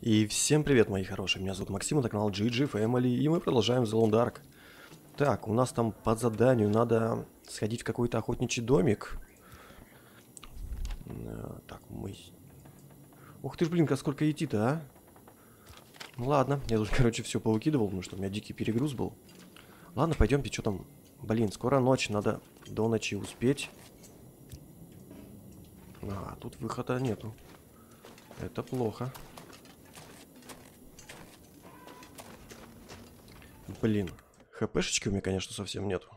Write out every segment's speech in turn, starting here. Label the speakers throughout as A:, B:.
A: И всем привет, мои хорошие. Меня зовут Максим, это канал GG Family, и мы продолжаем The Long Dark. Так, у нас там по заданию надо сходить в какой-то охотничий домик. Э, Так, мы... Ух ты ж, блин, как сколько идти-то, а? Ну ладно, я тут, короче, все повыкидывал, потому что у меня дикий перегруз был. Ладно, пойдемте, что там? Блин, скоро ночь, надо до ночи успеть. А, тут выхода нету. Это плохо. Блин, хпшечки у меня, конечно, совсем нету.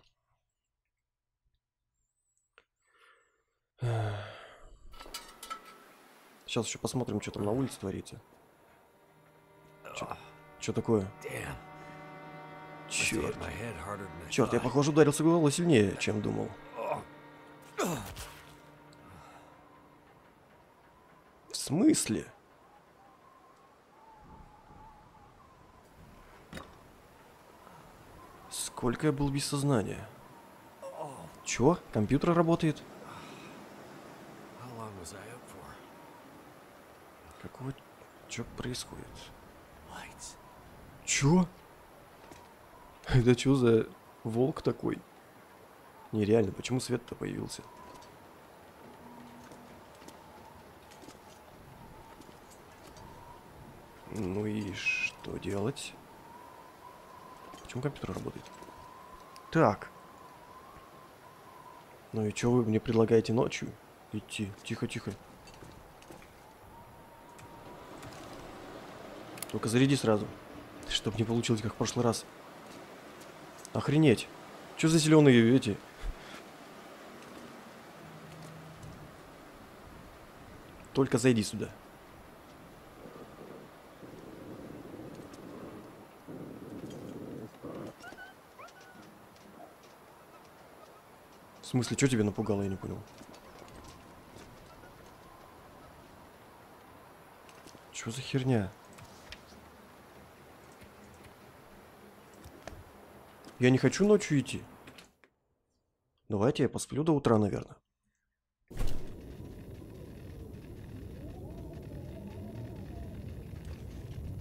A: Сейчас еще посмотрим, что там на улице творится. Что такое? Черт. Черт, я, похоже, ударился головой сильнее, чем думал. В смысле? Сколько я был без сознания? Чё? Компьютер работает? Какого... Чё происходит? Чё? Это чё за волк такой? Нереально, почему свет-то появился? Ну и что делать? Почему компьютер работает? Так. Ну и что вы мне предлагаете ночью идти? Тихо, тихо. Только заряди сразу. Чтоб не получилось, как в прошлый раз. Охренеть. Что за зеленые эти? Только зайди сюда. Смысле, что тебя напугало, я не понял. Что за херня? Я не хочу ночью идти. Давайте я посплю до утра, наверное.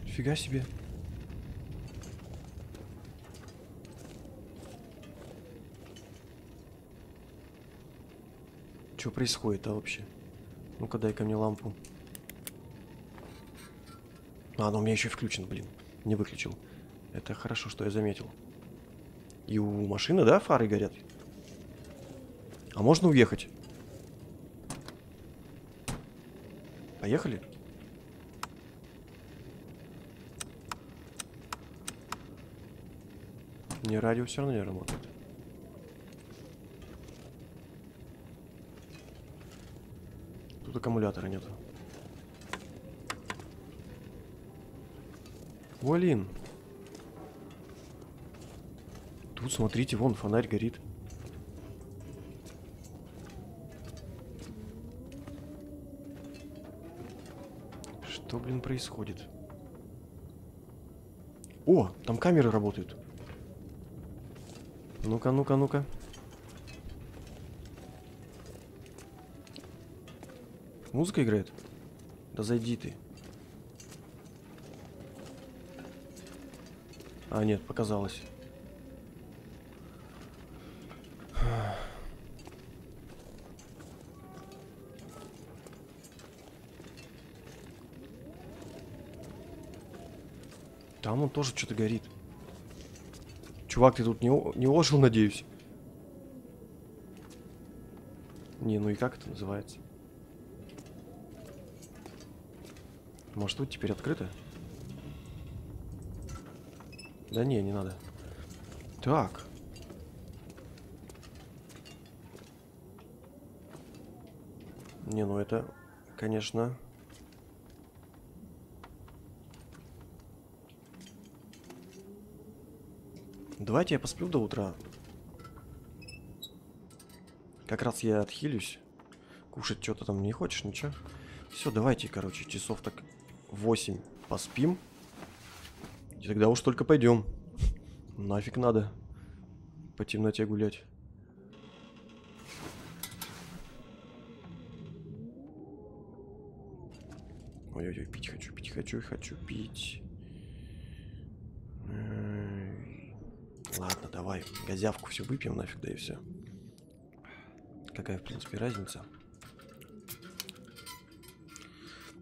A: Фига себе. Что происходит, а вообще? Ну-ка дай ко мне лампу. А, она у меня еще включен, блин. Не выключил. Это хорошо, что я заметил. И у машины, да, фары горят? А можно уехать? Поехали? Не, радио все равно не работает. Тут аккумулятора нету. Блин. Тут, смотрите, вон фонарь горит. Что, блин, происходит? О, там камеры работают. Ну-ка, ну-ка, ну-ка. Музыка играет? Да зайди ты. А, нет, показалось. Там он тоже что-то горит. Чувак, ты тут не, не ожил, надеюсь? Не, ну и как это называется? Может, тут теперь открыто? Да не, не надо. Так. Не, ну это, конечно... Давайте я посплю до утра. Как раз я отхилюсь. Кушать что-то там не хочешь, ничего? Все, давайте, короче, часов так 8 поспим. И тогда уж только пойдем. Нафиг надо по темноте гулять. Ой-ой-ой, пить хочу, пить хочу, хочу пить. Ладно, давай, газявку все выпьем нафиг, да и все. Какая, в принципе, разница?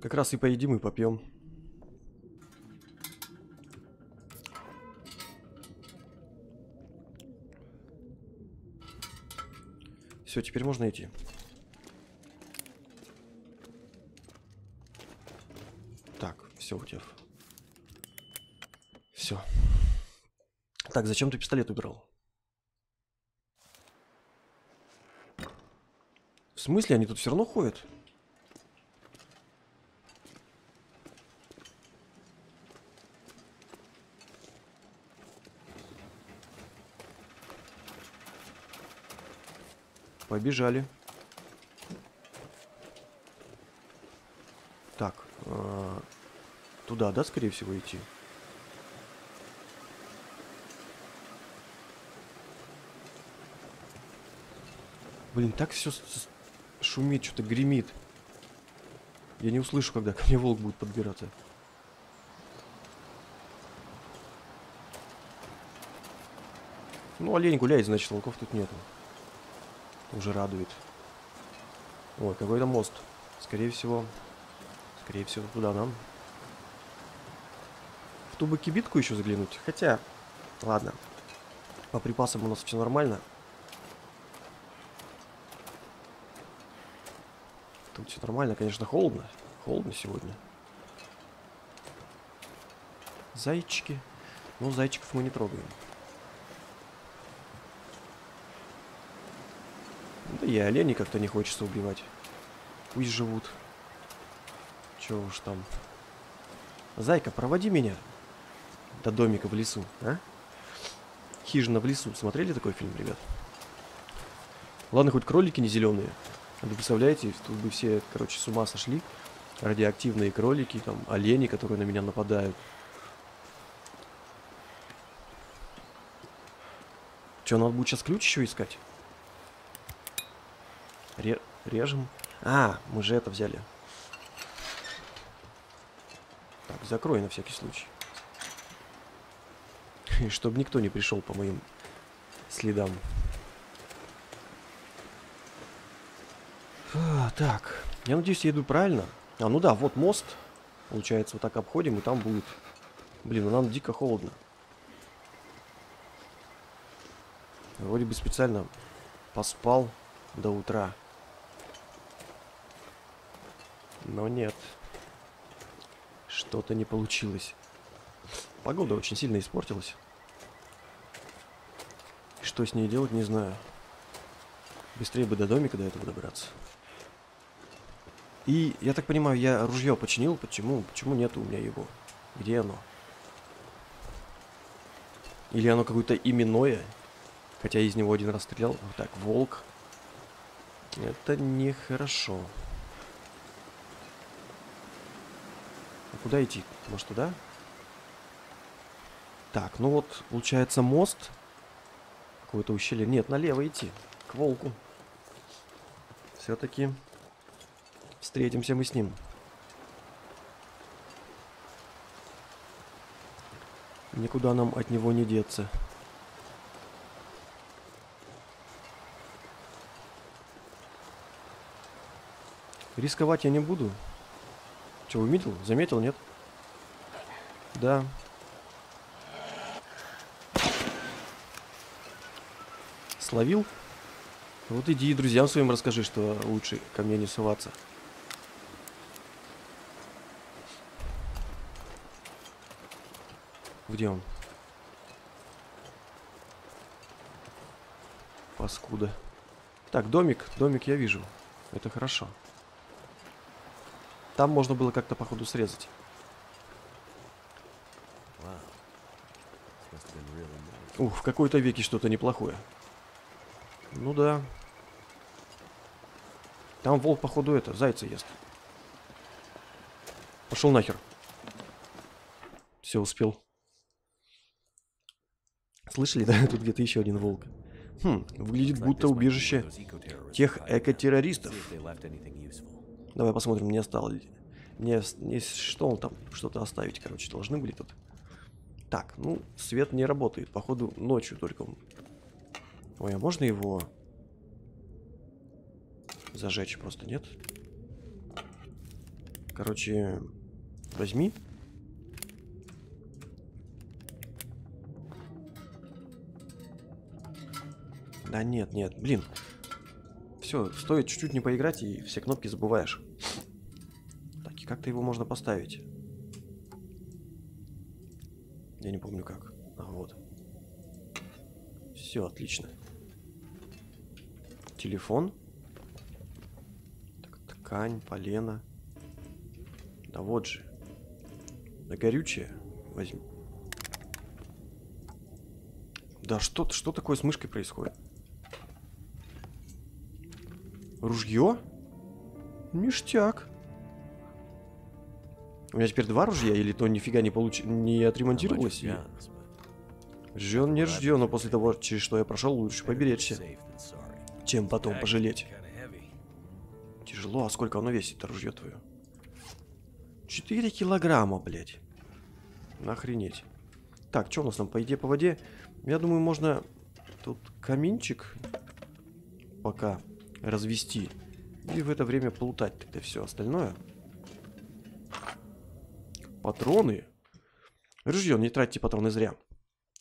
A: Как раз и поедим, и попьем. Все, теперь можно идти. Так, все у тебя. Все. Так, зачем ты пистолет убирал? В смысле, они тут все равно ходят? Побежали. Так, а, туда, да, скорее всего, идти? Блин, так все шумит, что-то гремит. Я не услышу, когда ко мне волк будет подбираться. Ну, олень гуляет, значит, волков тут нету. Уже радует. Ой, какой-то мост. Скорее всего, скорее всего, туда нам. В ту бы кибитку еще заглянуть. Хотя, ладно. По припасам у нас все нормально. Тут все нормально, конечно, холодно. Холодно сегодня. Зайчики. Ну, зайчиков мы не трогаем. И оленей как-то не хочется убивать. Пусть живут. Чего уж там. Зайка, проводи меня до домика в лесу, а? Хижина в лесу. Смотрели такой фильм, ребят? Ладно, хоть кролики не зеленые. Вы представляете, тут бы все, короче, с ума сошли. Радиоактивные кролики, там, олени, которые на меня нападают. Че, надо будет сейчас ключ еще искать? Ре режем. А, мы же это взяли. Так, закрой на всякий случай. Чтобы никто не пришел по моим следам. А, так, я надеюсь, я иду правильно. А, ну да, вот мост. Получается, вот так обходим, и там будет... Блин, ну нам дико холодно. Вроде бы специально поспал до утра. Но нет. Что-то не получилось. Погода очень сильно испортилась. Что с ней делать, не знаю. Быстрее бы до домика до этого добраться. И, я так понимаю, я ружье починил. Почему? Почему нет у меня его? Где оно? Или оно какое-то именное? Хотя из него один раз стрелял. Так, волк. Это нехорошо. А куда идти? Может, туда? Так, ну вот, получается, мост. Какое-то ущелье. Нет, налево идти. К волку. Все-таки встретимся мы с ним. Никуда нам от него не деться. Рисковать я не буду. Че, увидел? Заметил, нет? Да. Словил? Вот иди и друзьям своим расскажи, что лучше ко мне не суваться. Где он? Паскуда. Так, домик. Домик я вижу. Это хорошо. Там можно было как-то, походу, срезать. Ух, в какой-то веке что-то неплохое. Ну да. Там волк, походу, это, зайца ест. Пошел нахер. Все, успел. Слышали, да? Тут где-то еще один волк. Хм, выглядит будто убежище тех экотеррористов. Давай посмотрим, не осталось, Не, с- не с- что он там, что-то оставить, короче, должны были тут. Так, ну, свет не работает. Походу, ночью только. Ой, а можно его зажечь просто, нет? Короче, возьми. Да нет, нет, блин. Все, стоит чуть-чуть не поиграть, и все кнопки забываешь. Так, и как-то его можно поставить? Я не помню как. А, вот. Все, отлично. Телефон. Так, ткань, полено. Да вот же. Да горючее возьми. Да что, что такое с мышкой происходит? Ружье? Ништяк. У меня теперь два ружья, или то нифига не получ... не отремонтировалось? и- Ржен не ржен, но после того, через что я прошел, лучше поберечься, чем потом пожалеть. Тяжело, а сколько оно весит, ружье твое? 4 килограмма, блядь. Охренеть. Так, что у нас там по еде, по воде? Я думаю, можно тут каминчик пока развести. И в это время плутать тогда все остальное. Патроны. Ружье, не тратьте патроны зря.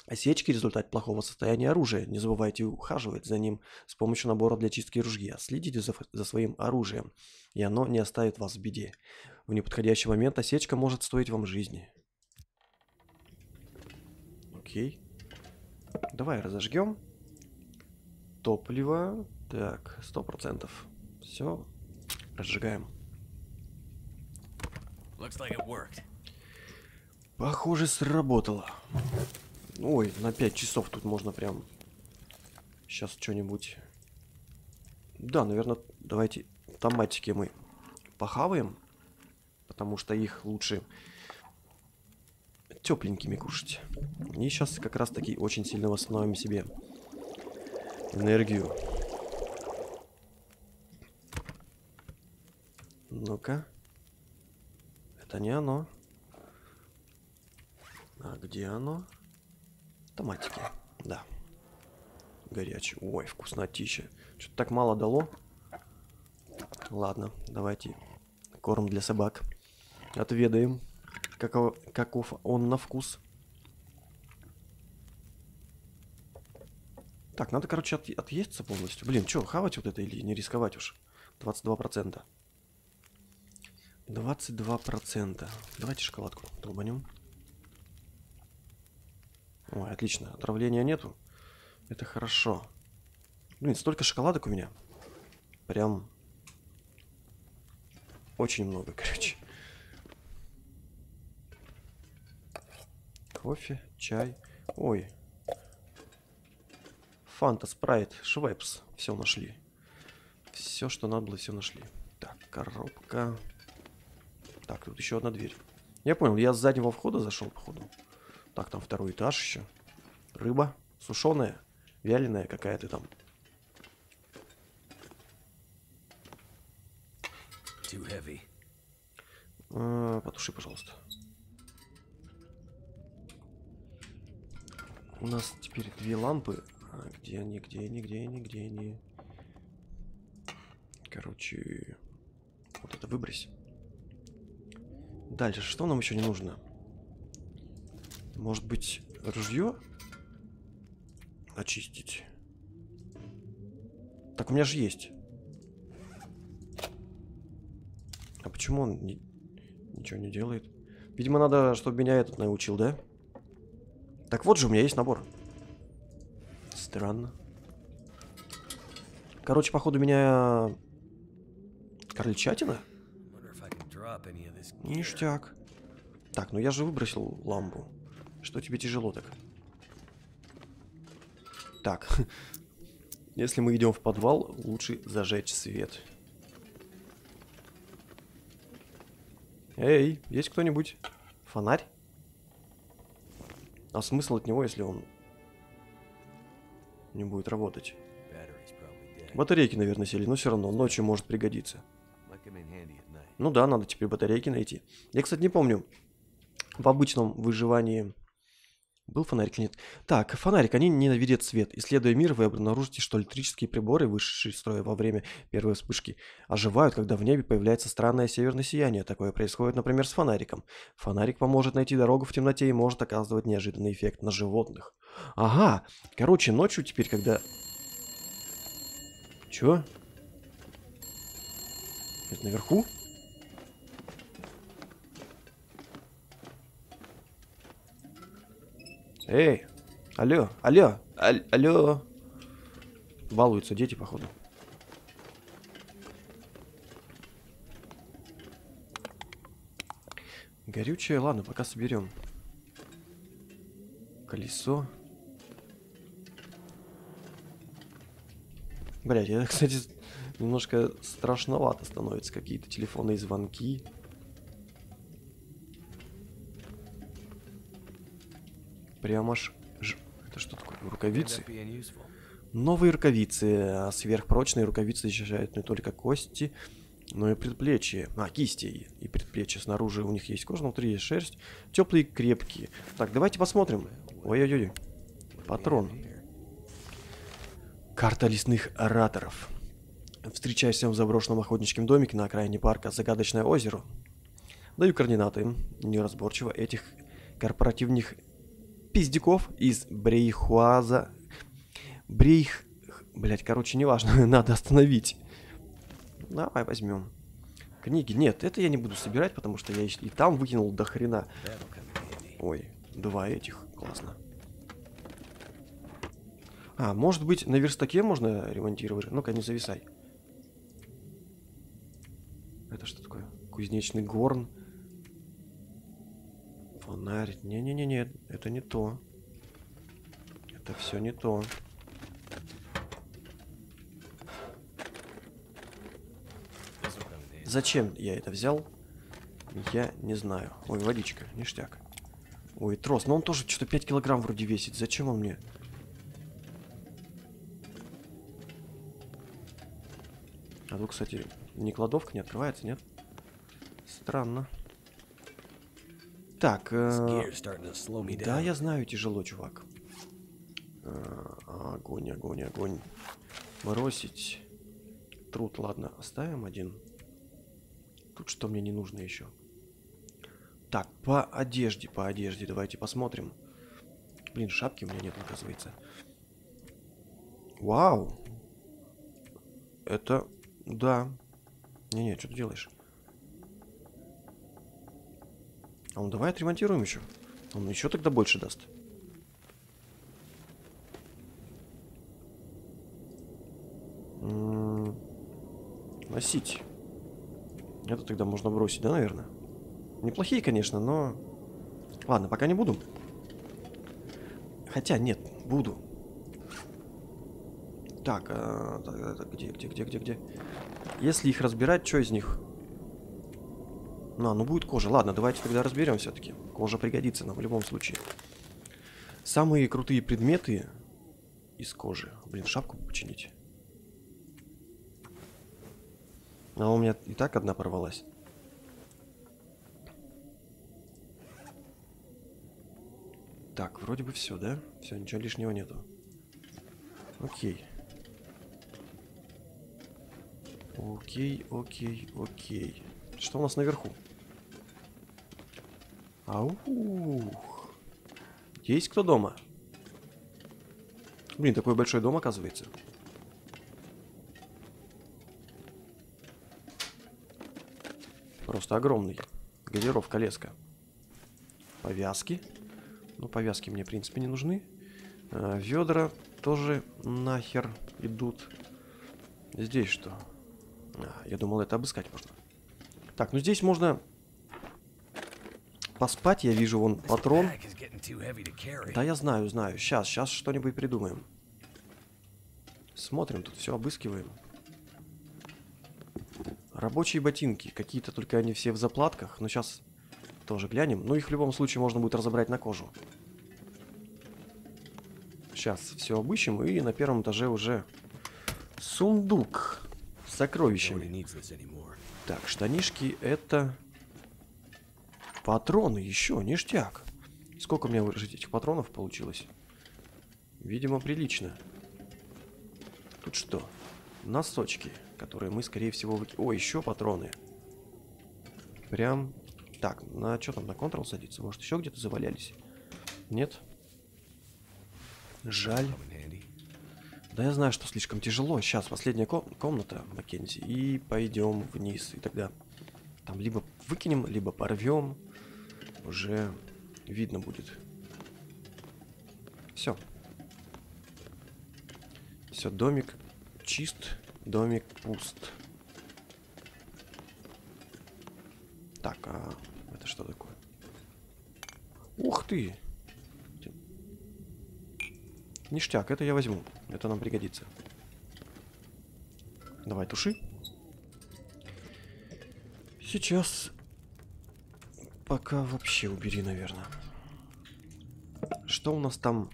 A: Осечки – результат плохого состояния оружия. Не забывайте ухаживать за ним с помощью набора для чистки ружья. Следите за, за своим оружием, и оно не оставит вас в беде. В неподходящий момент осечка может стоить вам жизни. Окей. Давай разожгем. Топливо. Так, сто процентов. Все. Разжигаем.
B: Looks like it worked.
A: Похоже, сработало. Ой, на 5 часов тут можно прям... Сейчас что-нибудь... Да, наверное, давайте томатики мы похаваем. Потому что их лучше тепленькими кушать. И сейчас как раз таки очень сильно восстановим себе энергию. Ну-ка. Это не оно. А где оно? Томатики. Да. Горячий. Ой, вкуснотища. Что-то так мало дало. Ладно, давайте корм для собак. Отведаем. Каков, каков он на вкус. Так, надо, короче, от, отъесться полностью. Блин, что, хавать вот это или не рисковать уж? 22%. 22%. Давайте шоколадку долбанем. Ой, отлично. Отравления нету. Это хорошо. Блин, столько шоколадок у меня. Прям очень много, короче. Кофе, чай. Ой. Фанта, спрайт, швепс. Все нашли. Все, что надо было, все нашли. Так, коробка. Так, тут еще одна дверь. Я понял, я с заднего входа зашел, походу. Так, там второй этаж еще. Рыба сушеная, вяленая какая-то там.
B: Too heavy.
A: А, потуши, пожалуйста. У нас теперь две лампы. А, где они, где они, где они, где они? Короче, вот это выбрось. Дальше, что нам еще не нужно? Может быть, ружье? Очистить. Так, у меня же есть. А почему он не- ничего не делает? Видимо, надо, чтобы меня этот научил, да? Так вот же, у меня есть набор. Странно. Короче, походу, меня... Крольчатина? Ништяк. Так, ну я же выбросил лампу. Что тебе тяжело так? Так. Если мы идем в подвал, лучше зажечь свет. Эй, есть кто-нибудь? Фонарь? А смысл от него, если он не будет работать? Батарейки, наверное, сели, но все равно ночью может пригодиться. Ну да, надо теперь батарейки найти. Я, кстати, не помню, в обычном выживании был фонарик или нет? Так, фонарик, они ненавидят свет. Исследуя мир, вы обнаружите, что электрические приборы, вышедшие из строя во время первой вспышки, оживают, когда в небе появляется странное северное сияние. Такое происходит, например, с фонариком. Фонарик поможет найти дорогу в темноте и может оказывать неожиданный эффект на животных. Ага, короче, ночью теперь, когда... Чё? Это наверху? Эй, алло, алло, аль- алло. Балуются дети, походу. Горючее, ладно, пока соберем. Колесо. Блять, это, кстати, немножко страшновато становится. Какие-то телефонные звонки. Прям аж... ж- Это что такое? Рукавицы? Новые рукавицы. а Сверхпрочные рукавицы защищают не только кости, но и предплечья. А, кисти и- и предплечья. Снаружи у них есть кожа, внутри есть шерсть. Теплые и крепкие. Так, давайте посмотрим. Ой-ой-ой. Патрон. Карта лесных ораторов. Встречайся в заброшенном охотничьем домике на окраине парка Загадочное озеро. Даю координаты неразборчиво этих корпоративных пиздюков из Брейхуаза. Брейх... Блять, короче, неважно, надо остановить. Давай возьмем. Книги. Нет, это я не буду собирать, потому что я и там выкинул до хрена. Ой, два этих. Классно. А, может быть, на верстаке можно ремонтировать? Ну-ка, не зависай. Это что такое? Кузнечный горн. Фонарь. Не-не-не-не, это не то. Это все не то. Зачем я это взял? Я не знаю. Ой, водичка, ништяк. Ой, трос, но он тоже что-то 5 килограмм вроде весит. Зачем он мне? А тут, кстати, не кладовка не открывается, нет? Странно. Так, э, да, я знаю, тяжело, чувак. Э, огонь, огонь, огонь. Бросить. Труд, ладно, оставим один. Тут что мне не нужно еще? Так, по одежде, по одежде, давайте посмотрим. Блин, шапки у меня нет, оказывается. Вау! Это, да. Не-не, что ты делаешь? А ну давай отремонтируем еще. Он еще тогда больше даст. Носить. Это тогда можно бросить, да, наверное? Неплохие, конечно, но... Ладно, пока не буду. Хотя, нет, буду. Так, а, так, где, где, где, где, где? Если их разбирать, что из них? Ну, ну будет кожа. Ладно, давайте тогда разберем все-таки. Кожа пригодится нам в любом случае. Самые крутые предметы из кожи. Блин, шапку починить. А у меня и так одна порвалась. Так, вроде бы все, да? Все, ничего лишнего нету. Окей. Окей, окей, окей. Что у нас наверху? Аух. Есть кто дома? Блин, такой большой дом оказывается. Просто огромный. Газировка леска. Повязки. Ну, повязки мне, в принципе, не нужны. А, ведра тоже нахер идут. Здесь что? А, я думал, это обыскать можно. Так, ну здесь можно поспать. Я вижу вон патрон. Да, я знаю, знаю. Сейчас, сейчас что-нибудь придумаем. Смотрим, тут все обыскиваем. Рабочие ботинки. Какие-то только они все в заплатках. Но сейчас тоже глянем. Ну, их в любом случае можно будет разобрать на кожу. Сейчас все обыщем. И на первом этаже уже сундук с сокровищами. Так, штанишки это... Патроны еще, ништяк. Сколько у меня выложить этих патронов получилось? Видимо, прилично. Тут что? Носочки, которые мы, скорее всего, выки... О, еще патроны. Прям... Так, на что там, на Ctrl садиться? Может, еще где-то завалялись? Нет? Жаль. Да я знаю, что слишком тяжело. Сейчас последняя ко- комната, Маккензи, и пойдем вниз. И тогда там либо выкинем, либо порвем. Уже видно будет. Все. Все, домик чист, домик пуст. Так, а это что такое? Ух ты! Ништяк, это я возьму. Это нам пригодится. Давай, туши. Сейчас пока вообще убери, наверное. Что у нас там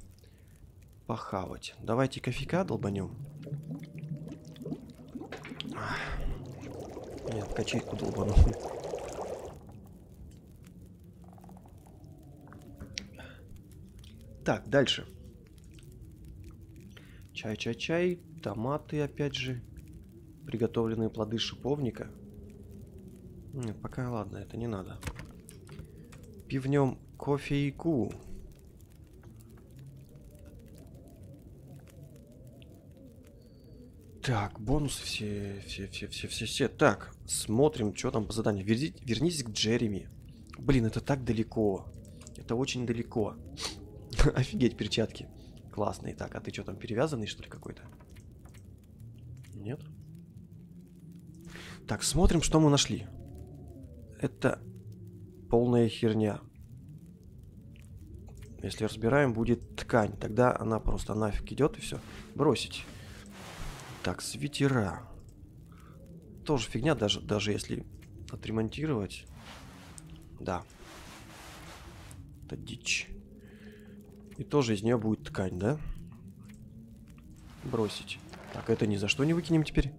A: похавать? Давайте кофейка долбанем. Нет, качельку долбану. Так, дальше. Чай, чай, чай, томаты, опять же, приготовленные плоды шиповника. Нет, пока ладно, это не надо. Пивнем кофейку. Так, бонусы все, все, все, все, все, все. Так, смотрим, что там по заданию. Верни- вернись к Джереми. Блин, это так далеко. Это очень далеко. Офигеть, перчатки. Классные. Так, а ты что там, перевязанный, что ли, какой-то? Нет? Так, смотрим, что мы нашли. Это полная херня. Если разбираем, будет ткань. Тогда она просто нафиг идет и все. Бросить. Так, свитера. Тоже фигня, даже, даже если отремонтировать. Да. Это дичь. И тоже из нее будет ткань, да? Бросить. Так, это ни за что не выкинем теперь.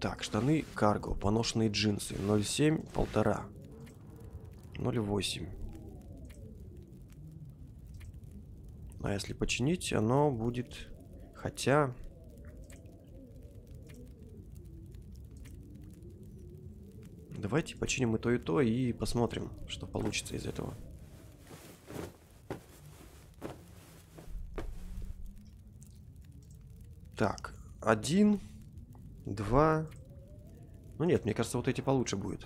A: Так, штаны карго, поношенные джинсы. 0,7, полтора. 0,8. А если починить, оно будет... Хотя... Давайте починим и то, и то, и посмотрим, что получится из этого. Так, один, два... Ну нет, мне кажется, вот эти получше будет.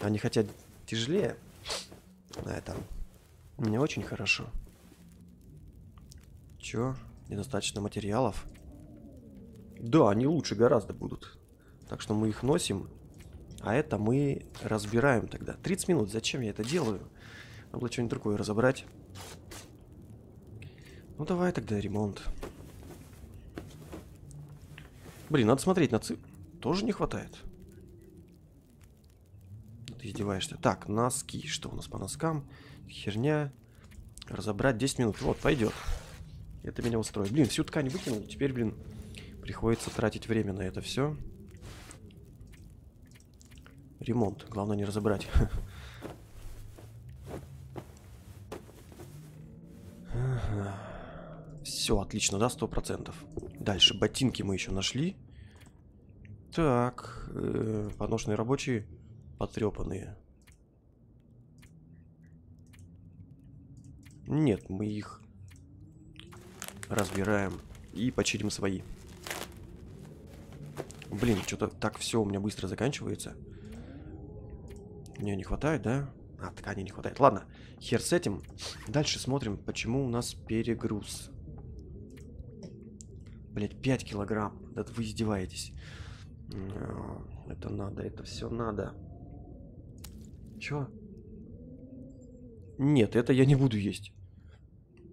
A: Они хотя тяжелее. А это не очень хорошо. Чё? Недостаточно материалов? Да, они лучше гораздо будут. Так что мы их носим. А это мы разбираем тогда. 30 минут. Зачем я это делаю? Надо было что-нибудь другое разобрать. Ну давай тогда ремонт. Блин, надо смотреть на ци... Тоже не хватает. Ты издеваешься. Так, носки. Что у нас по носкам? Херня. Разобрать 10 минут. Вот, пойдет. Это меня устроит. Блин, всю ткань выкинул. Теперь, блин, приходится тратить время на это все. Ремонт. Главное не разобрать. Все, отлично, да, сто процентов. Дальше, ботинки мы еще нашли. Так, э, поношенные рабочие, потрепанные. Нет, мы их разбираем и починим свои. Блин, что-то так все у меня быстро заканчивается. Мне не хватает, да? А, ткани не хватает. Ладно, хер с этим. Дальше смотрим, почему у нас перегруз. Блять, 5 килограмм. Да вы издеваетесь. М, Это надо, это все надо. Чё? Нет, это я не буду есть.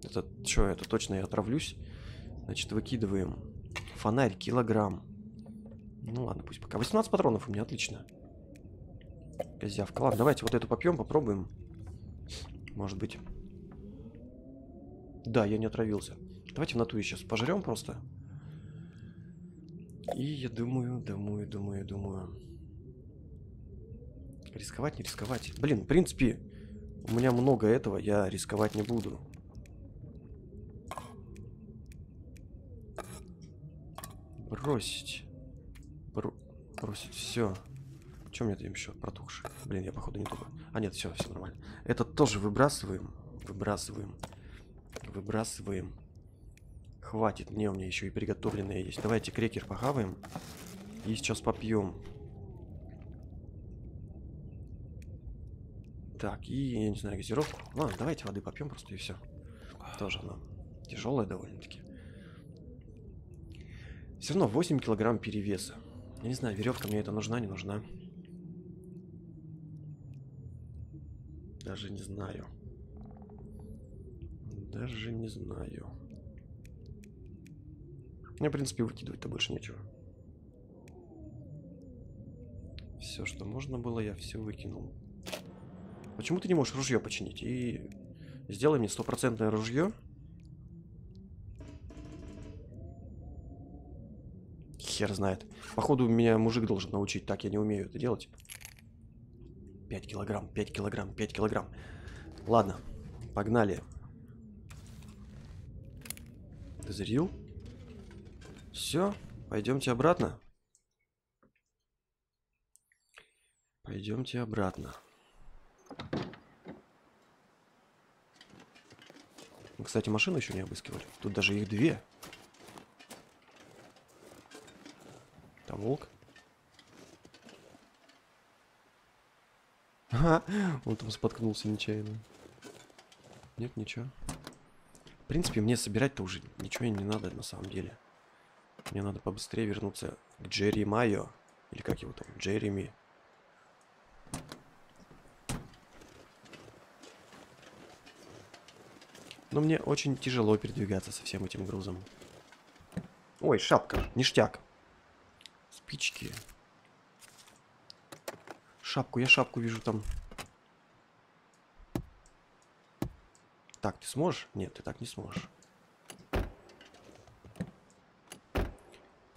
A: Это что, это точно я отравлюсь? Значит, выкидываем. Фонарь, килограмм. Ну ладно, пусть пока. 18 патронов у меня, отлично. Козявка. Ладно, давайте вот эту попьем, попробуем. Может быть. Да, я не отравился. Давайте в натуре сейчас пожрем просто. И я думаю, думаю, думаю, думаю. Рисковать, не рисковать. Блин, в принципе, у меня много этого, я рисковать не буду. Бросить. Бро... Бросить все. Чем мне там еще протухший? Блин, я походу не туда. А нет, все, все нормально. Этот тоже выбрасываем. Выбрасываем. Выбрасываем. Хватит, мне у меня еще и приготовленные есть. Давайте крекер похаваем. И сейчас попьем. Так, и, я не знаю, газировку. Ладно, давайте воды попьем просто и все. Тоже она тяжелая довольно-таки. Все равно 8 килограмм перевеса. Я не знаю, веревка мне это нужна, не нужна. Даже не знаю. Даже не знаю. Мне, в принципе, выкидывать-то больше нечего. Все, что можно было, я все выкинул. Почему ты не можешь ружье починить? И сделай мне стопроцентное ружье. Хер знает. Походу, меня мужик должен научить. Так, я не умею это делать. 5 килограмм, 5 килограмм, 5 килограмм. Ладно, погнали. Ты зарил? Все, пойдемте обратно. Пойдемте обратно. Мы, кстати, машину еще не обыскивали. Тут даже их две. Там волк. Ага, он там споткнулся нечаянно. Нет, ничего. В принципе, мне собирать-то уже ничего не надо на самом деле. Мне надо побыстрее вернуться к Джерри Майо. Или как его там? Джереми. Но мне очень тяжело передвигаться со всем этим грузом. Ой, шапка, ништяк. Спички. Шапку, я шапку вижу там. Так, ты сможешь? Нет, ты так не сможешь.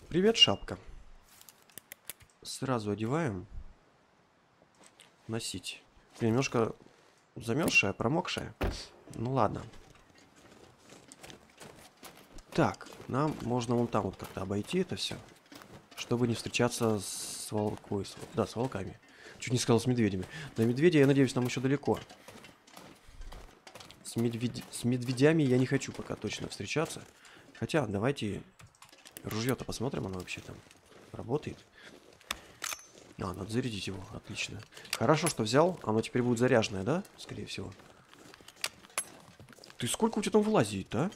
A: Привет, шапка. Сразу одеваем. Носить. Немножко замерзшая, промокшая. Ну ладно. Так, нам можно вон там вот как-то обойти это все, чтобы не встречаться с волкой. С, да, с волками. Чуть не сказал с медведями. На медведя, я надеюсь, нам еще далеко. С, медведь... с медведями я не хочу пока точно встречаться. Хотя, давайте ружье-то посмотрим, оно вообще там работает. А, надо зарядить его, отлично. Хорошо, что взял, оно теперь будет заряженное, да? Скорее всего. Ты сколько у тебя там вылазит, а?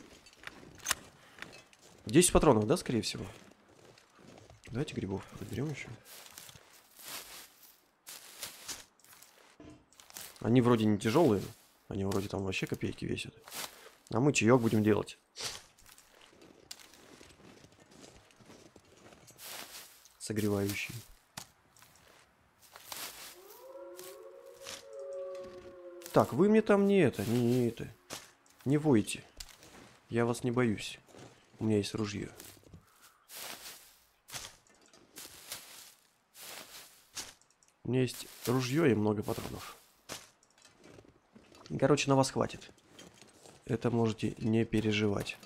A: 10 патронов, да, скорее всего? Давайте грибов подберем еще. Они вроде не тяжелые. Они вроде там вообще копейки весят. А мы чаек будем делать. Согревающий. Так, вы мне там не это, не, не это. Не войте. Я вас не боюсь. У меня есть ружье. У меня есть ружье и много патронов. Короче, на вас хватит. Это можете не переживать.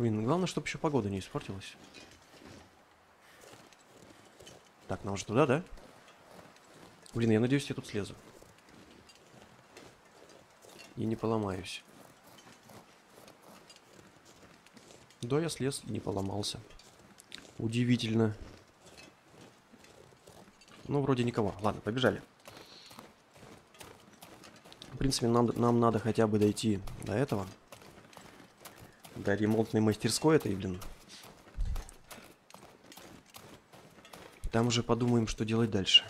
A: Блин, главное, чтобы еще погода не испортилась. Так, нам же туда, да? Блин, я надеюсь, я тут слезу. И не поломаюсь. Да, я слез и не поломался. Удивительно. Ну, вроде никого. Ладно, побежали. В принципе, нам, нам надо хотя бы дойти до этого. Да ремонтной мастерской этой, блин. Там уже подумаем, что делать дальше.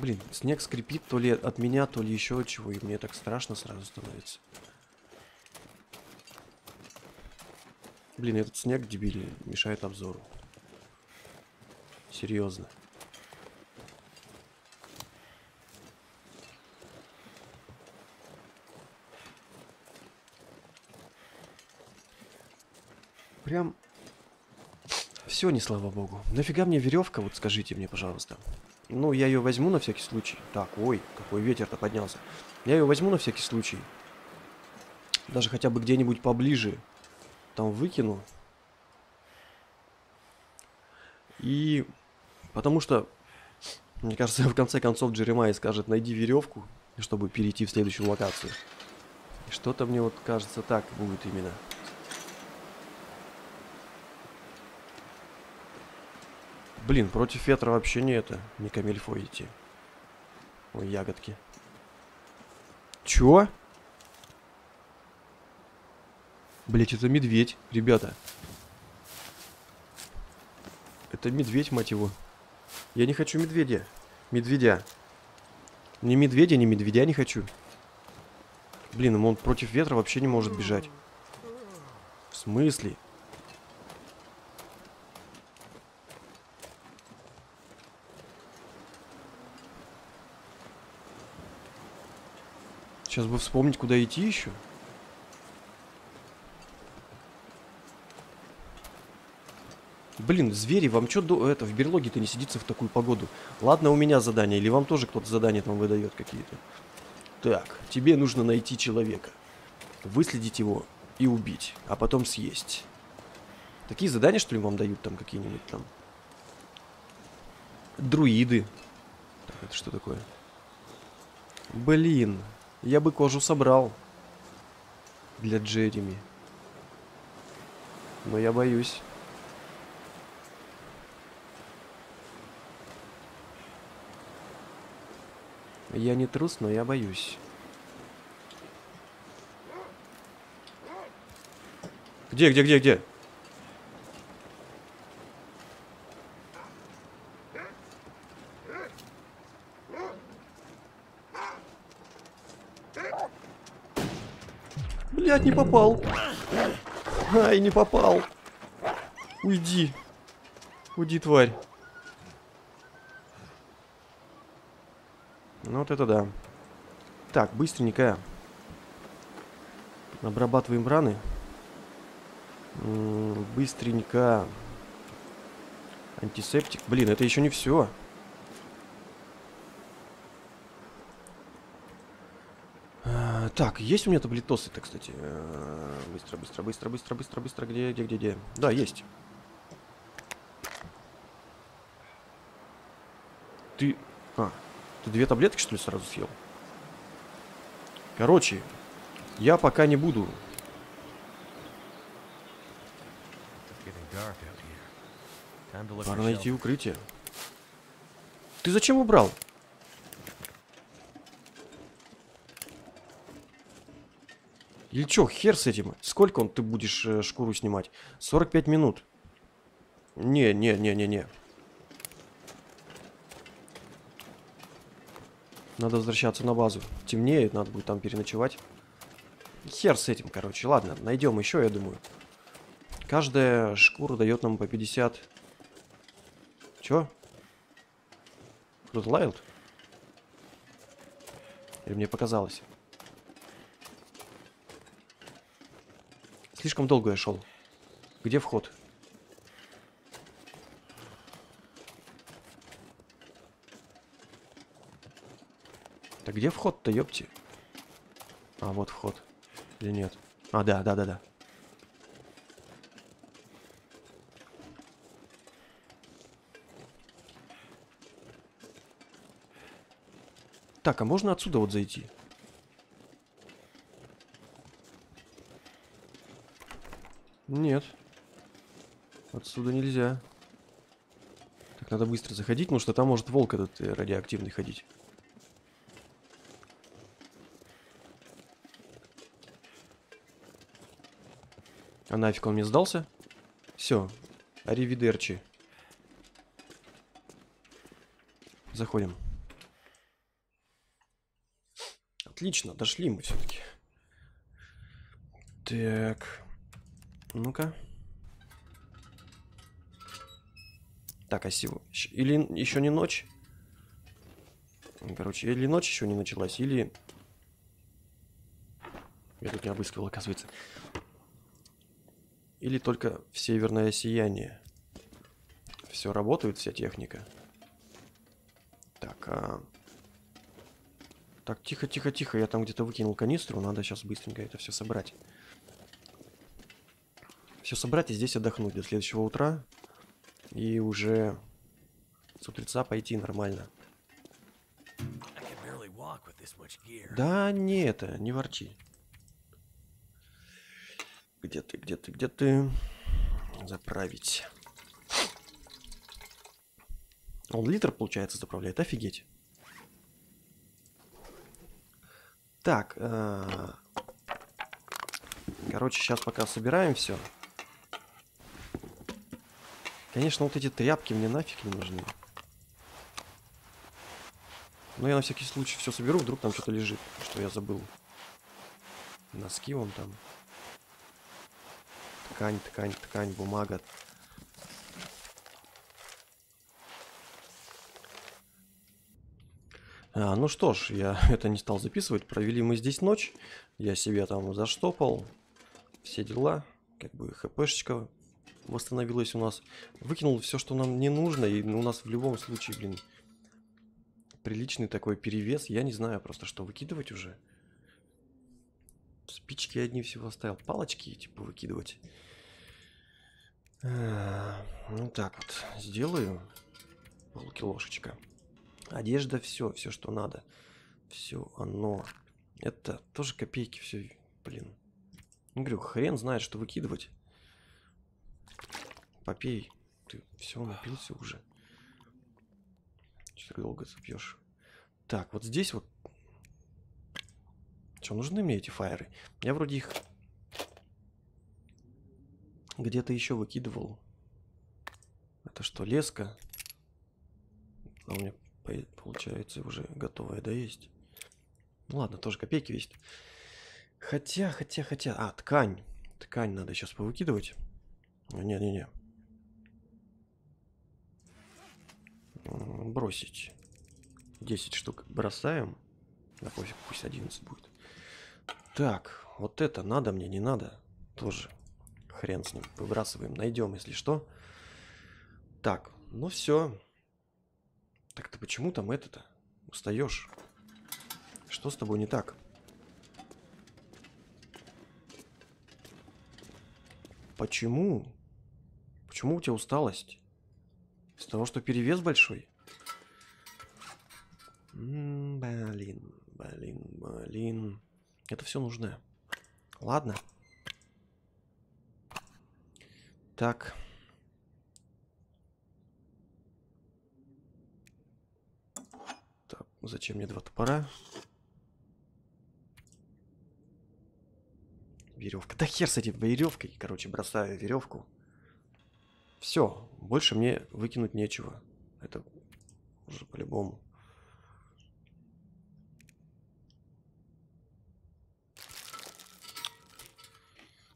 A: Блин, снег скрипит то ли от меня, то ли еще чего, и мне так страшно сразу становится. Блин, этот снег дебильный, мешает обзору. Серьезно. Прям все не слава богу. Нафига мне веревка, вот скажите мне, пожалуйста. Ну, я ее возьму на всякий случай. Так, ой, какой ветер-то поднялся. Я ее возьму на всякий случай. Даже хотя бы где-нибудь поближе. Там выкину. И потому что, мне кажется, в конце концов Джеремай скажет, найди веревку, чтобы перейти в следующую локацию. Что-то мне вот кажется так будет именно. Блин, против ветра вообще не это, не камильфо идти. Ой, ягодки. Чё? Блять, это медведь, ребята. Это медведь, мать его. Я не хочу медведя. Медведя. Ни медведя, ни медведя не хочу. Блин, он против ветра вообще не может бежать. В смысле? Сейчас бы вспомнить, куда идти еще. Блин, звери, вам что до это в берлоге-то не сидится в такую погоду? Ладно, у меня задание, или вам тоже кто-то задание там выдает какие-то? Так, тебе нужно найти человека, выследить его и убить, а потом съесть. Такие задания, что ли, вам дают там какие-нибудь там? Друиды. Так, это что такое? Блин, я бы кожу собрал. Для Джереми. Но я боюсь. Я не трус, но я боюсь. Где, где, где, где? Блять, не попал. Ай, не попал. Уйди. Уйди, тварь. Ну вот это да. Так, быстренько. Обрабатываем раны. М -м, быстренько. Антисептик. Блин, это еще не все. Так, есть у меня таблетосы-то, кстати. А, быстро, быстро, быстро, быстро, быстро, быстро. Где, где, где, где? Да, есть. Ты... А, ты две таблетки, что ли, сразу съел? Короче, я пока не буду. Пора найти укрытие. Ты зачем убрал? Или чё, хер с этим? Сколько он ты будешь э, шкуру снимать? 45 минут. Не, не, не, не, не. Надо возвращаться на базу. Темнеет, надо будет там переночевать. Хер с этим, короче. Ладно, найдем еще, я думаю. Каждая шкура дает нам по 50. Чё? Кто-то лаял? Или мне показалось? Слишком долго я шел. Где вход? Так где вход-то, ёпти? А, вот вход. Или нет? А, да, да, да, да. Так, а можно отсюда вот зайти? Нет. Отсюда нельзя. Так, надо быстро заходить, потому что там может волк этот э, радиоактивный ходить. А нафиг он мне сдался? Все. Аривидерчи. Заходим. Отлично, дошли мы все-таки. Так. Ну-ка. Так, а сегодня... Или еще не ночь? Короче, или ночь еще не началась, или... Я тут не обыскивал, оказывается. Или только в северное сияние. Все работает, вся техника. Так, а... Так, тихо, тихо, тихо. Я там где-то выкинул канистру. Надо сейчас быстренько это все собрать. Все собрать и здесь отдохнуть до следующего утра. И уже с утреца пойти нормально. Да не это, не ворчи. Где ты, где ты, где ты? Заправить. Он литр, получается, заправляет. Офигеть. Так. а, Короче, сейчас пока собираем все. Конечно, вот эти тряпки мне нафиг не нужны. Но я на всякий случай все соберу, вдруг там что-то лежит, что я забыл. Носки вон там. Ткань, ткань, ткань, бумага. А, ну что ж, я это не стал записывать. Провели мы здесь ночь. Я себе там заштопал. Все дела. Как бы хпшечка восстановилась у нас. Выкинул все, что нам не нужно. И у нас в любом случае, блин, приличный такой перевес. Я не знаю просто, что выкидывать уже. Спички одни всего оставил. Палочки, типа, выкидывать. А, Ну так вот, сделаю. Полкилошечка. Одежда, все, все, что надо. Все оно. Это тоже копейки, все, блин. Ну, говорю, хрен знает, что выкидывать. Попей. Ты все напился уже. Так долго запьешь? Так, вот здесь вот. Что, нужны мне эти фаеры? Я вроде их где-то еще выкидывал. Это что, леска? А у меня по- получается уже готовая, да, есть? Ну ладно, тоже копейки весит. Хотя, хотя, хотя... А, ткань. Ткань надо сейчас повыкидывать. Не-не-не. Бросить. 10 штук бросаем. Да пофиг, пусть 11 будет. Так, вот это надо мне, не надо. Тоже хрен с ним. Выбрасываем, найдем, если что. Так, ну все. Так ты почему там это-то? Устаешь? Что с тобой не так? Почему? Почему у тебя усталость? Из того, что перевес большой? Блин, блин, блин. Это все нужно. Ладно. Так. Так, зачем мне два топора? Веревка. Да хер с этой веревкой. Короче, бросаю веревку. Все, больше мне выкинуть нечего. Это уже по-любому.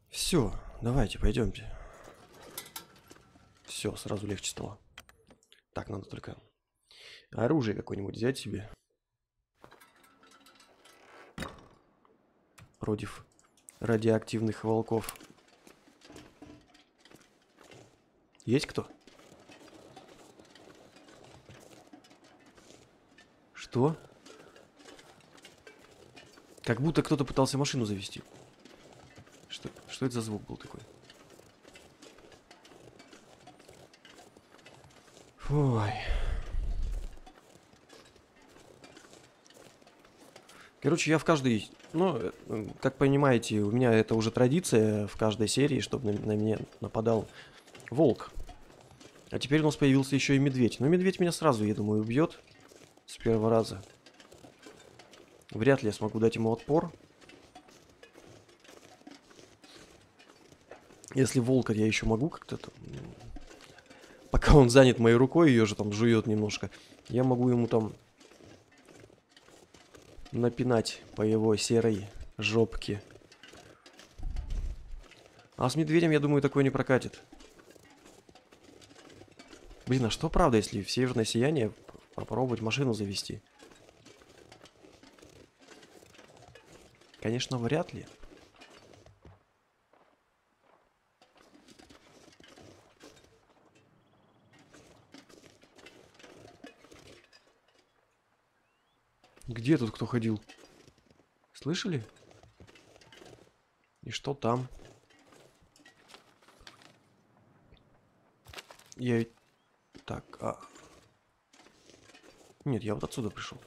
A: Все, давайте, пойдемте. Все, сразу легче стало. Так, надо только оружие какое-нибудь взять себе. Против радиоактивных волков. Есть кто? Что? Как будто кто-то пытался машину завести. Что, что это за звук был такой? Ой. Короче, я в каждой... Ну, э, как понимаете, у меня это уже традиция в каждой серии, чтобы на, на меня нападал волк. А теперь у нас появился еще и медведь. Но медведь меня сразу, я думаю, убьет с первого раза. Вряд ли я смогу дать ему отпор. Если волка я еще могу как-то Пока он занят моей рукой, ее же там жует немножко. Я могу ему там напинать по его серой жопке. А с медведем, я думаю, такое не прокатит. Блин, а что правда, если в северное сияние попробовать машину завести? Конечно, вряд ли. Где тут кто ходил? Слышали? И что там? Я ведь... Так, а... Нет, я вот отсюда пришел.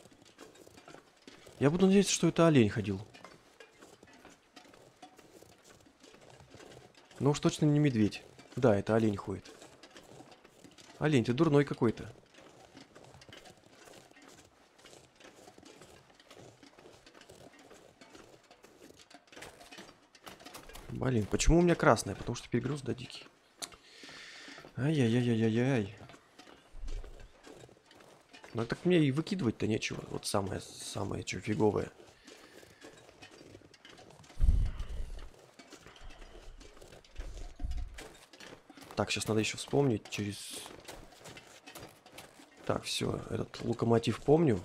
A: Я буду надеяться, что это олень ходил. Но уж точно не медведь. Да, это олень ходит. Олень, ты дурной какой-то. Блин, почему у меня красная? Потому что перегруз, да, дикий. Ай-яй-яй-яй-яй. Ну так мне и выкидывать-то нечего. Вот самое, самое, что фиговое. Так, сейчас надо еще вспомнить через... Так, все, этот локомотив помню.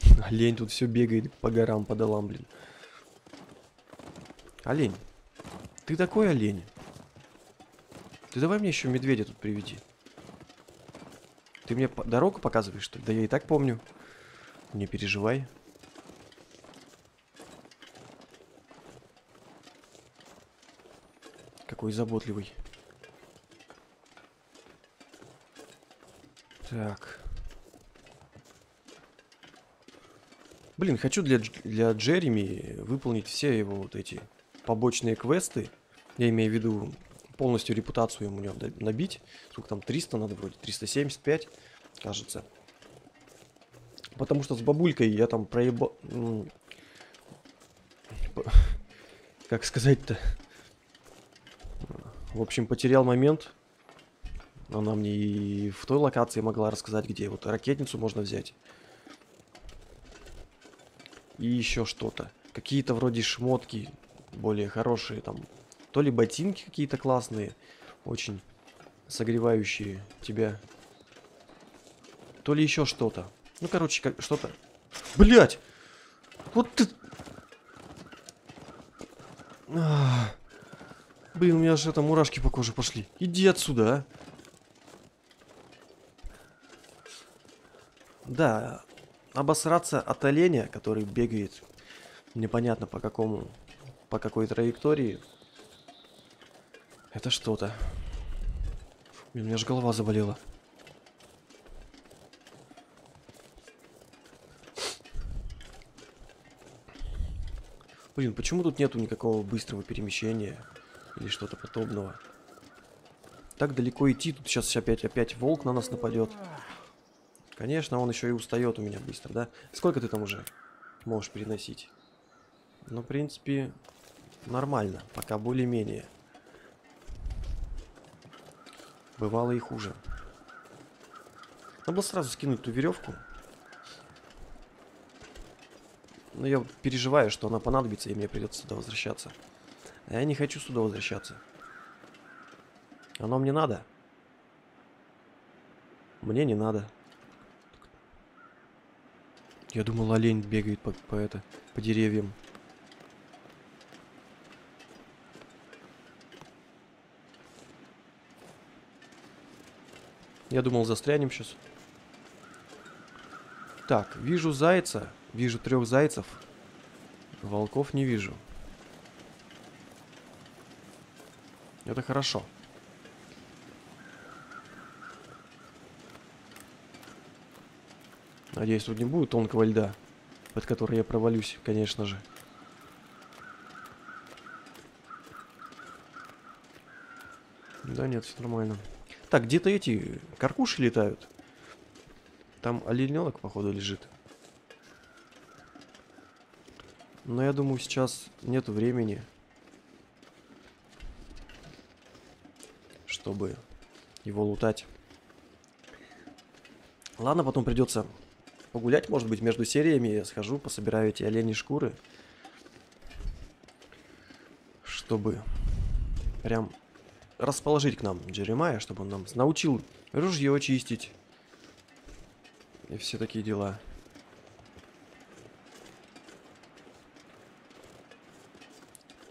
A: Олень тут все бегает по горам, по долам, блин. Олень. Ты такой олень. Ты давай мне еще медведя тут приведи. Ты мне дорогу показываешь, что ли? Да я и так помню. Не переживай. Какой заботливый. Так. Блин, хочу для, для Джереми выполнить все его вот эти побочные квесты. Я имею в виду полностью репутацию ему д- набить. Сколько там, 300 надо вроде, 375, кажется. Потому что с бабулькой я там проебал... п- Как сказать-то? В общем, потерял момент. Она мне и в той локации могла рассказать, где вот ракетницу можно взять. И еще что-то. Какие-то вроде шмотки более хорошие там. То ли ботинки какие-то классные, очень согревающие тебя. То ли еще что-то. Ну, короче, как что-то. Блять! Вот ты... Блин, у меня же это мурашки по коже пошли. Иди отсюда, а. Да, обосраться от оленя, который бегает непонятно по какому, по какой траектории. Это что-то. У меня же голова заболела. Блин, почему тут нету никакого быстрого перемещения или что-то подобного? Так далеко идти, тут сейчас опять, опять волк на нас нападет. Конечно, он еще и устает у меня быстро, да? Сколько ты там уже можешь переносить? Ну, в принципе, нормально, пока более-менее. Бывало и хуже. Надо было сразу скинуть ту веревку. Но я переживаю, что она понадобится, и мне придется сюда возвращаться. А я не хочу сюда возвращаться. Оно мне надо. Мне не надо. Я думал, олень бегает по, по это, по деревьям. Я думал, застрянем сейчас. Так, вижу зайца, вижу трех зайцев. Волков не вижу. Это хорошо. Надеюсь, тут не будет тонкого льда, под который я провалюсь, конечно же. Да нет, все нормально. Так, где-то эти каркуши летают. Там олененок, походу, лежит. Но я думаю, сейчас нету времени, чтобы его лутать. Ладно, потом придется погулять, может быть, между сериями. Я схожу, пособираю эти оленьи шкуры. Чтобы прям расположить к нам Джеремая, чтобы он нам научил ружье чистить. И все такие дела.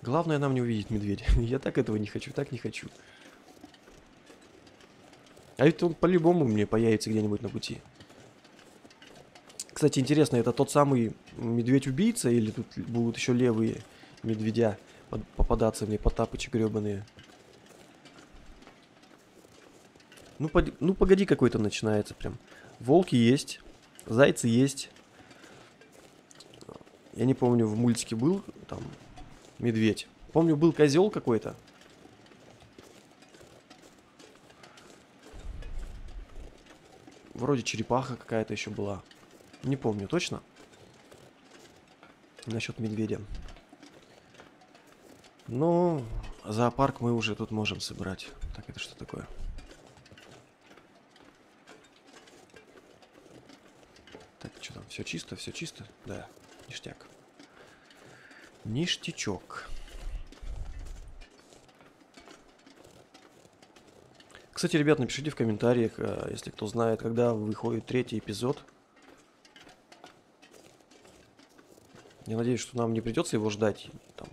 A: Главное нам не увидеть медведя. Я так этого не хочу, так не хочу. А ведь он по-любому мне появится где-нибудь на пути. Кстати, интересно, это тот самый медведь-убийца или тут будут еще левые медведя попадаться мне, потапычи гребаные? Ну, под... ну погоди, какой-то начинается прям. Волки есть, зайцы есть. Я не помню, в мультике был там медведь. Помню, был козел какой-то. Вроде черепаха какая-то еще была. Не помню точно. Насчет медведя. Но зоопарк мы уже тут можем собрать. Так, это что такое? Так, что там? Все чисто, все чисто? Да, ништяк. Ништячок. Кстати, ребят, напишите в комментариях, э, если кто знает, когда выходит третий эпизод. Я надеюсь, что нам не придется его ждать там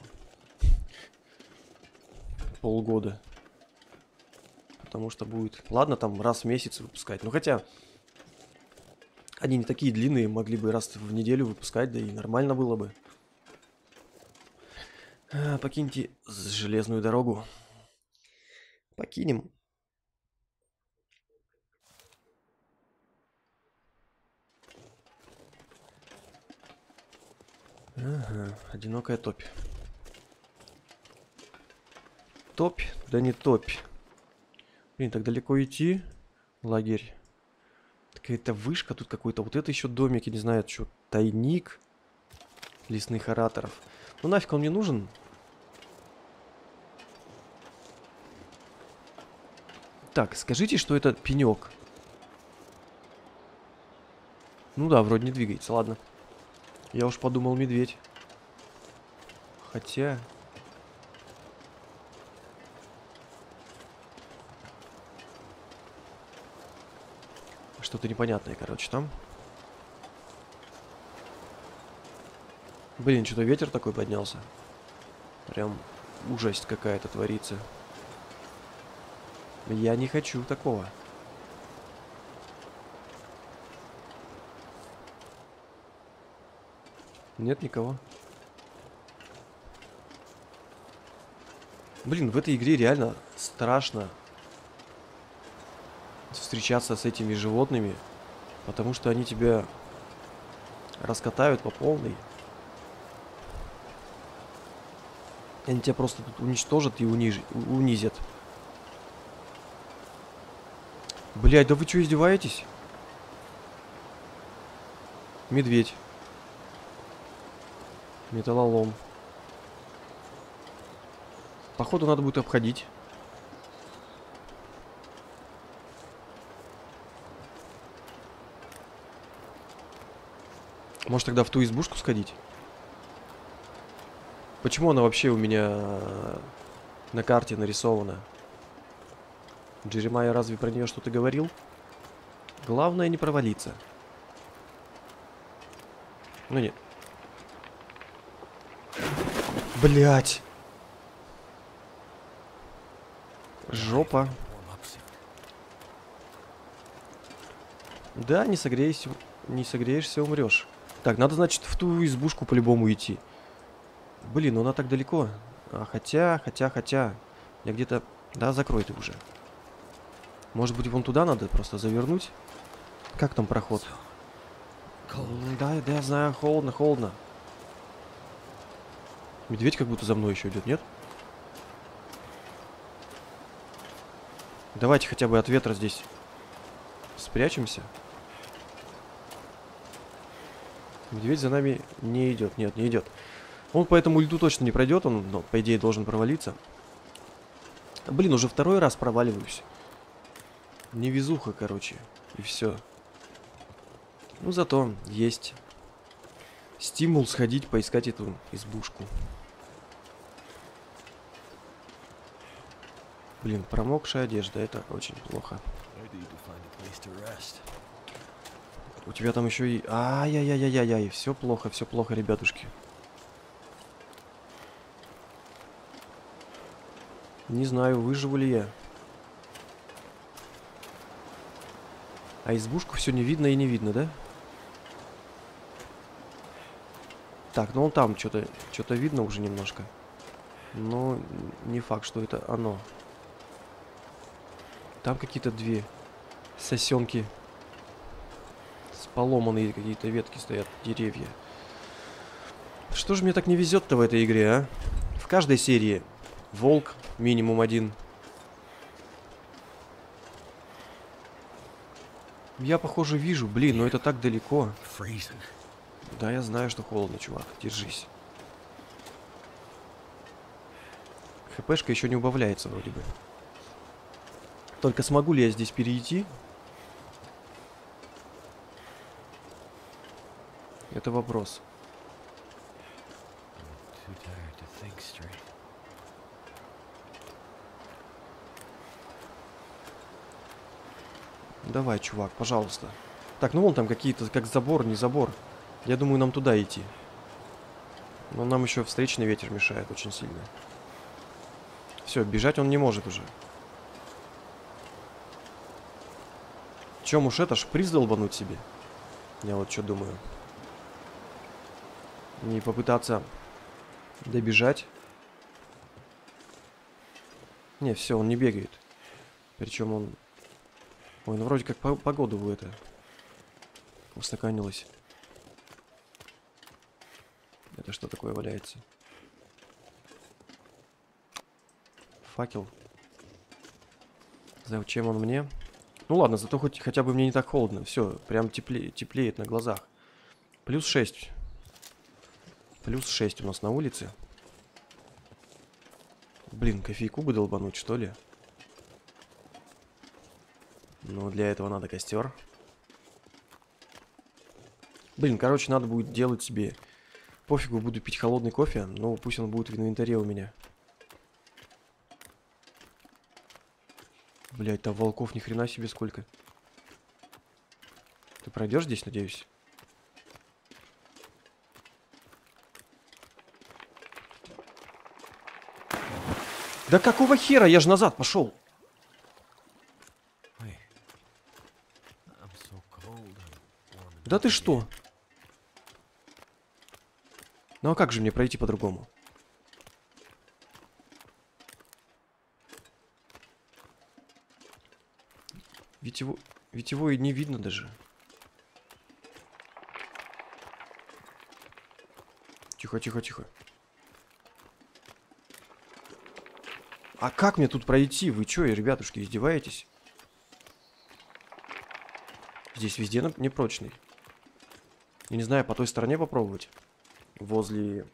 A: полгода. Потому что будет... Ладно, там раз в месяц выпускать. Ну хотя... Они не такие длинные, могли бы раз в неделю выпускать, да и нормально было бы. А, покиньте железную дорогу. Покинем. Ага, одинокая топь. Топь? Да не топь. Блин, так далеко идти. Лагерь. Какая-то вышка тут какой-то. Вот это еще домик, я не знаю, что. Тайник лесных ораторов. Ну нафиг он мне нужен? Так, скажите, что это пенек. Ну да, вроде не двигается, ладно. Я уж подумал медведь. Хотя... Что-то непонятное, короче, там. Блин, что-то ветер такой поднялся. Прям ужасть какая-то творится. Я не хочу такого. Нет никого. Блин, в этой игре реально страшно встречаться с этими животными, потому что они тебя раскатают по полной. Они тебя просто тут уничтожат и униж... унизят. Блять, да вы что, издеваетесь? Медведь. Металлолом. Походу надо будет обходить. Может тогда в ту избушку сходить? Почему она вообще у меня на карте нарисована? Джеремайя разве про нее что-то говорил? Главное не провалиться. Ну нет. Блять. Жопа. Да, не согреешься, не согреешься, умрешь. Так, надо, значит, в ту избушку по-любому идти. Блин, ну она так далеко. А, хотя, хотя, хотя. Я где-то... Да, закрой ты уже. Может быть, вон туда надо просто завернуть? Как там проход? Да, да, я знаю, холодно, холодно. Медведь как будто за мной еще идет, нет? Давайте хотя бы от ветра здесь спрячемся. Медведь за нами не идет. Нет, не идет. Он по этому льду точно не пройдет. Он, ну, по идее, должен провалиться. Блин, уже второй раз проваливаюсь. Невезуха, короче. И все. Ну, зато есть стимул сходить поискать эту избушку. Блин, промокшая одежда, это очень плохо. У тебя там еще и... Ай-яй-яй-яй-яй, все плохо, все плохо, ребятушки. Не знаю, выживу ли я. А избушку все не видно и не видно, да? Так, ну он там что-то что-то видно уже немножко. Но не факт, что это оно. Там какие-то две сосенки. Поломанные какие-то ветки стоят, деревья. Что же мне так не везет-то в этой игре, а? В каждой серии волк минимум один. Я, похоже, вижу. Блин, но это так далеко. Да, я знаю, что холодно, чувак. Держись. ХПшка еще не убавляется вроде бы. Только смогу ли я здесь перейти? Это вопрос. Давай, чувак, пожалуйста. Так, ну вон там какие-то, как забор, не забор. Я думаю, нам туда идти. Но нам еще встречный ветер мешает очень сильно. Все, бежать он не может уже. Чем уж это ж приз долбануть себе? Я вот что думаю. Не попытаться добежать. Не, все, он не бегает. Причем он Ой, ну вроде как по погода в это устаканилась. Это что такое валяется? Факел. Зачем он мне? Ну ладно, зато хоть хотя бы мне не так холодно. Все, прям тепле, теплеет на глазах. Плюс 6. Плюс 6 у нас на улице. Блин, кофейку бы долбануть, что ли? Ну, для этого надо костер. Блин, короче, надо будет делать себе... Пофигу, буду пить холодный кофе, но пусть он будет в инвентаре у меня. Блять, там волков ни хрена себе сколько. Ты пройдешь здесь, надеюсь? Да какого хера? Я же назад пошел. Да ты что? Ну а как же мне пройти по-другому? Ведь его, ведь его и не видно даже. Тихо, тихо, тихо. А как мне тут пройти? Вы чё, ребятушки, издеваетесь? Здесь везде непрочный. Я не знаю, по той стороне попробовать. Возле...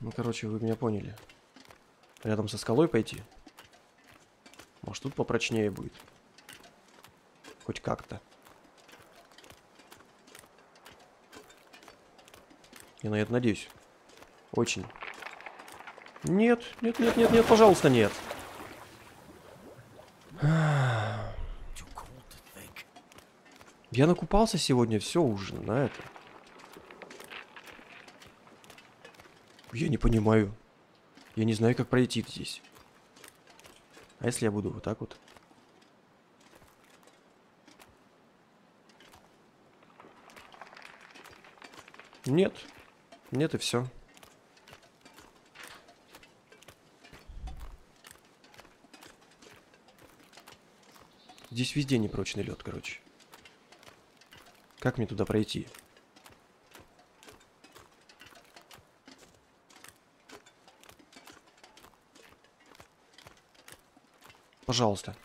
A: Ну, короче, вы меня поняли. Рядом со скалой пойти. Может, тут попрочнее будет. Хоть как-то. Я на это надеюсь. Очень. Нет, нет, нет, нет, нет, пожалуйста, нет. Я накупался сегодня, все уже на это. Я не понимаю. Я не знаю, как пройти здесь. А если я буду вот так вот? Нет. Нет и все. Здесь везде непрочный лед, короче. Как мне туда пройти? Пожалуйста.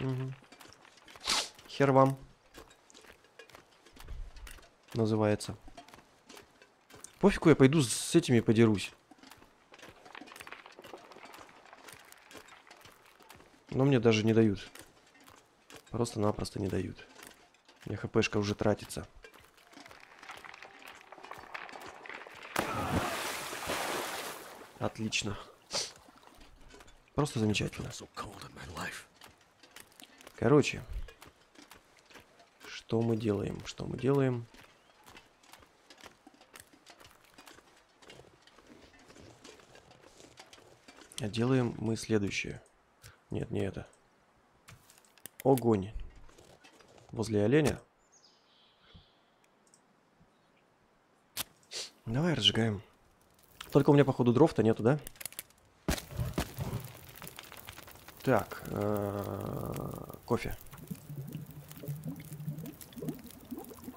A: Мгм. Хер вам. Называется. Пофигу, я пойду с этими подерусь. Но мне даже не дают. Просто-напросто не дают. У хпшка уже тратится. Отлично. Просто замечательно. Короче, что мы делаем? Что мы делаем? А делаем мы следующее. Нет, не это. Огонь. Возле оленя. Давай разжигаем. Только у меня, походу, дров-то нету, да? Так, э, кофе.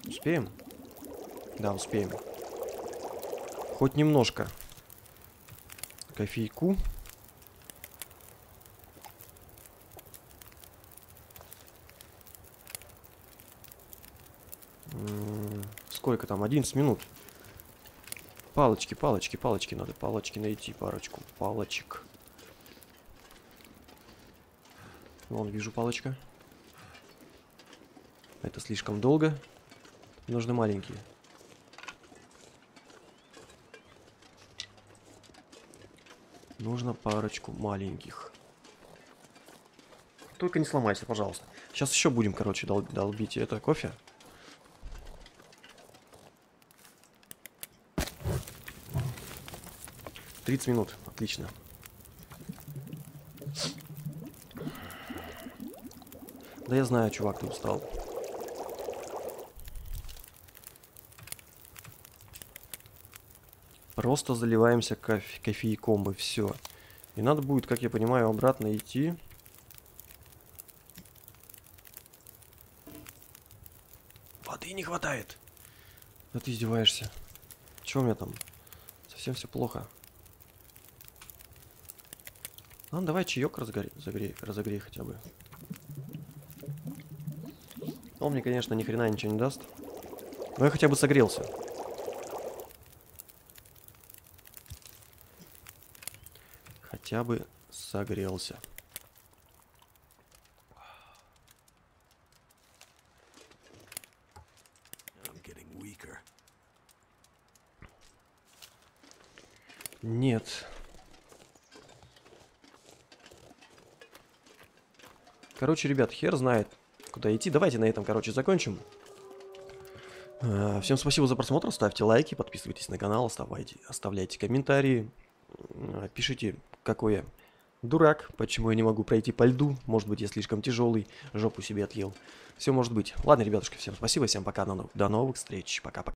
A: Успеем? Да, успеем. Хоть немножко. Кофейку. М, Сколько там? 11 минут. Палочки, палочки, палочки надо. Палочки найти, парочку. Палочек. Вон, вижу палочка. Это слишком долго. Нужны маленькие. Нужно парочку маленьких. Только не сломайся, пожалуйста. Сейчас еще будем, короче, дол- долбить это кофе. Тридцать минут. Отлично. Да я знаю, чувак, ты устал. Просто заливаемся кофе, кофейком и все. И надо будет, как я понимаю, обратно идти. Воды не хватает. Да ты издеваешься. Че у меня там? Совсем все плохо. Ладно, давай чаек разгорей, загрей, разогрей хотя бы. Он мне, конечно, ни хрена ничего не даст. Но я хотя бы согрелся. Хотя бы согрелся. Короче, ребят, хер знает, куда идти. Давайте на этом, короче, закончим. Э, Всем спасибо за просмотр. Ставьте лайки, подписывайтесь на канал, оставляйте, оставляйте комментарии. Э, Пишите, какой я дурак, почему я не могу пройти по льду. Может быть, я слишком тяжелый, жопу себе отъел. Все может быть. Ладно, ребятушки, всем спасибо, всем пока, до новых встреч. Пока-пока.